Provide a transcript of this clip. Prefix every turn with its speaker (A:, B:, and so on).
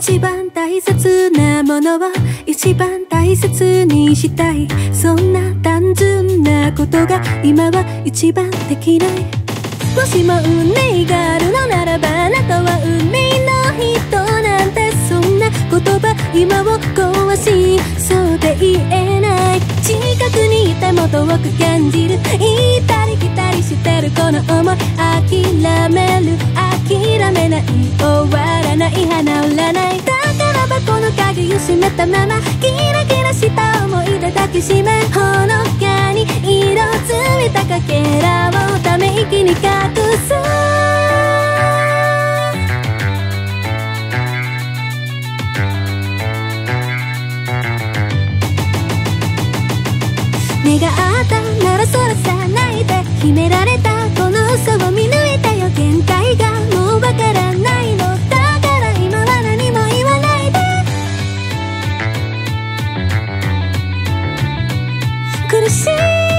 A: 一番大切なものを一番大切にしたい。そんな単純なことが今は一番できない。もしも運命があるのならばあなたは運命の人なんてそんな言葉今を壊しそうで言えない近くにいても遠く感じる。行ったり来たりしてるこの想い諦める。諦めない。終わらない。花売らないったままキラキラした思い出抱きしめほのかに色づいたかけらをため息に隠す。願ったなら could have see